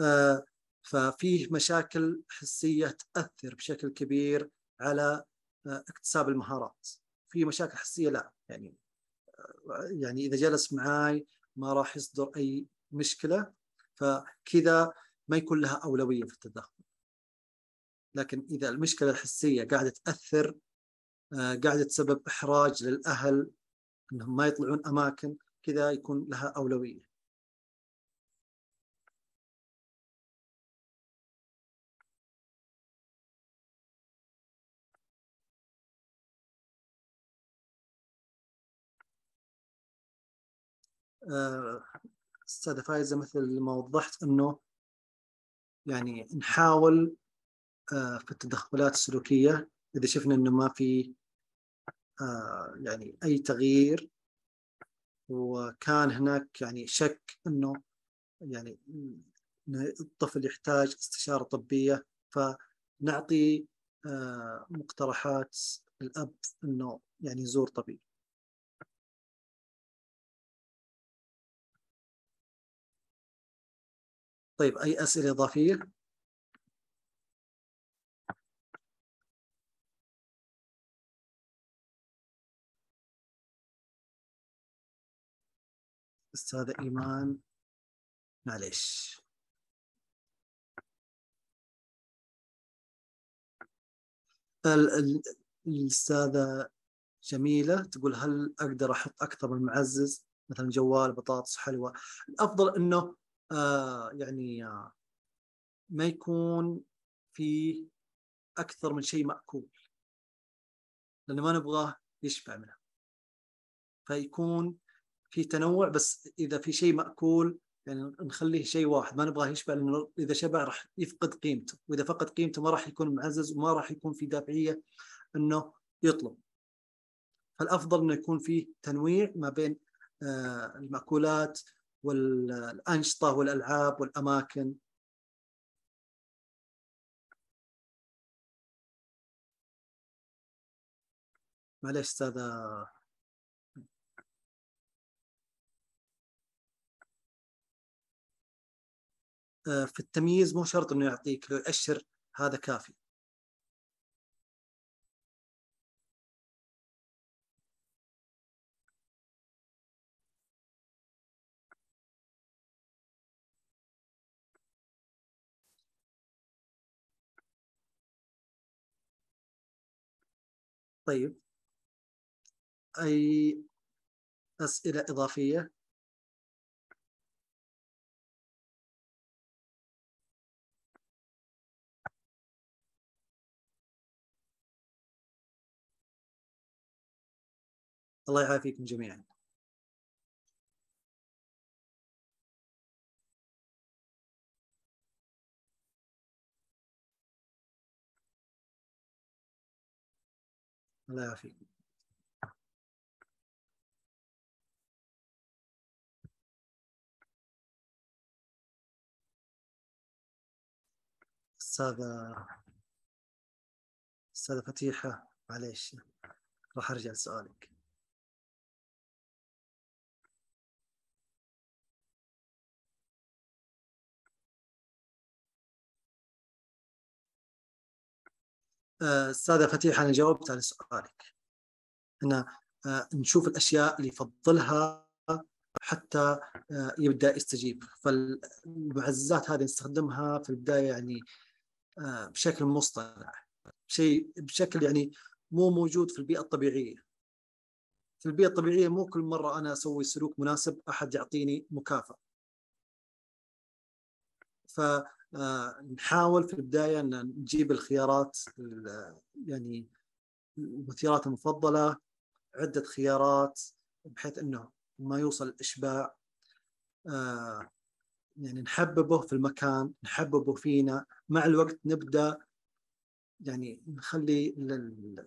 [SPEAKER 2] آه، ففيه مشاكل حسية تأثر بشكل كبير على آه، اكتساب المهارات. في مشاكل حسية لا يعني يعني إذا جلس معاي ما راح يصدر أي مشكلة فكذا ما يكون لها أولوية في التدخل. لكن إذا المشكلة الحسية قاعدة تأثر آه، قاعدة تسبب إحراج للأهل إنهم ما يطلعون أماكن كذا يكون لها أولوية. آه، استاذه فايزه مثل ما وضحت إنه يعني نحاول آه، في التدخلات السلوكية إذا شفنا أنه ما في آه، يعني أي تغيير وكان هناك يعني شك أنه يعني الطفل يحتاج استشارة طبية فنعطي آه، مقترحات الأب أنه يعني يزور طبيب. طيب أي أسئلة إضافية؟ أستاذة إيمان معليش. الأستاذة جميلة تقول هل أقدر أحط أكثر من معزز؟ مثلا جوال بطاطس حلوى. الأفضل أنه يعني آه ما يكون في أكثر من شيء مأكول لأن ما نبغاه يشبع منه فيكون في تنوع بس إذا في شيء مأكول يعني نخليه شيء واحد ما نبغاه يشبع لأنه إذا شبع راح يفقد قيمته وإذا فقد قيمته ما راح يكون معزز وما راح يكون في دافعية إنه يطلب. فالأفضل إنه يكون في تنويع ما بين آه، المأكولات والأنشطة والألعاب والأماكن. معليش أستاذة. آه، في التمييز مو شرط إنه يعطيك لو يأشر هذا كافي. طيب. أي أسئلة إضافية؟ الله يعافيكم جميعا. الله يعافيكم أستاذ أستاذة فتيحة معليش راح أرجع لسؤالك. آه، أستاذة فتيحة أنا جاوبت على سؤالك. أن آه، نشوف الأشياء اللي يفضلها حتى آه، يبدأ يستجيب. فالمعززات هذه نستخدمها في البداية يعني بشكل مصطنع. شيء بشكل يعني مو موجود في البيئة الطبيعية. في البيئة الطبيعية مو كل مرة أنا أسوي سلوك مناسب أحد يعطيني مكافأة. فنحاول في البداية أن نجيب الخيارات يعني المثيرات المفضلة عدة خيارات بحيث أنه ما يوصل الإشباع. آه، يعني نحببه في المكان نحببه فينا. مع الوقت نبدأ يعني نخلي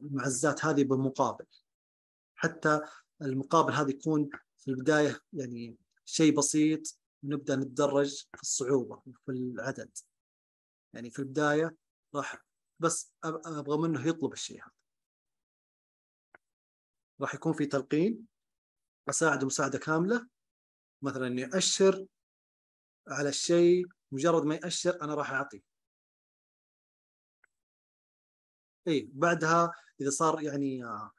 [SPEAKER 2] المعزات هذه بمقابل. حتى المقابل هذا يكون في البداية يعني شيء بسيط ونبدأ نتدرج في الصعوبة وفي العدد. يعني في البداية راح بس أبغى منه يطلب الشيء هذا. راح يكون في تلقين أساعده مساعدة كاملة. مثلا يأشر على الشيء مجرد ما يأشر أنا راح أعطيه اي بعدها إذا صار يعني آه،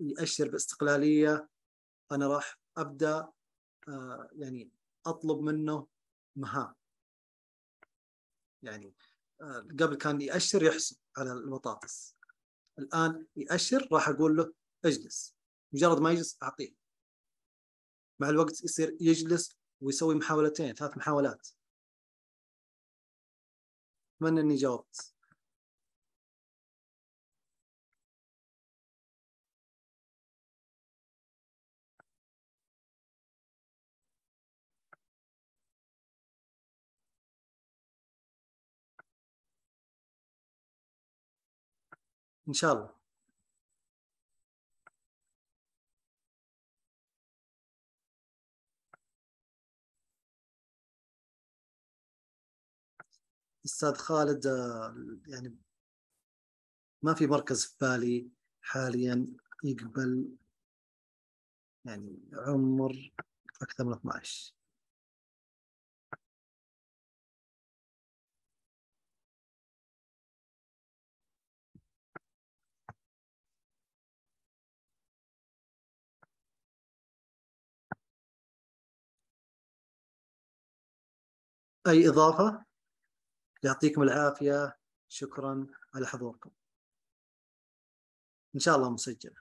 [SPEAKER 2] يأشر باستقلالية أنا راح أبدأ آه، يعني أطلب منه مهام. يعني آه، قبل كان يأشر يحسب على البطاطس الآن يأشر راح أقول له اجلس. مجرد ما يجلس أعطيه. مع الوقت يصير يجلس ويسوي محاولتين ثلاث محاولات. اتمنى إني جاوبت؟ إن شاء الله. أستاذ خالد آه، يعني ما في مركز في بالي حاليا يقبل يعني عمر أكثر من 12 أي إضافة؟ يعطيكم العافية. شكرا على حضوركم. إن شاء الله مسجل